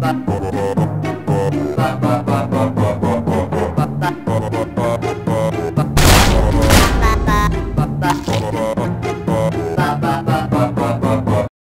Bye.